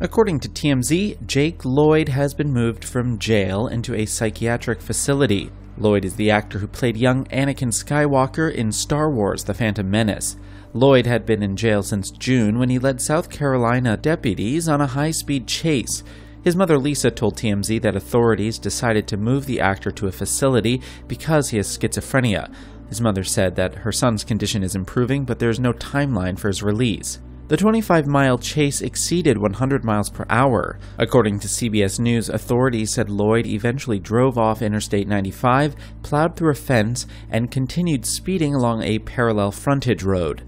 According to TMZ, Jake Lloyd has been moved from jail into a psychiatric facility. Lloyd is the actor who played young Anakin Skywalker in Star Wars The Phantom Menace. Lloyd had been in jail since June when he led South Carolina deputies on a high speed chase. His mother Lisa told TMZ that authorities decided to move the actor to a facility because he has schizophrenia. His mother said that her son's condition is improving, but there is no timeline for his release. The 25 mile chase exceeded 100 miles per hour. According to CBS News, authorities said Lloyd eventually drove off Interstate 95, plowed through a fence, and continued speeding along a parallel frontage road.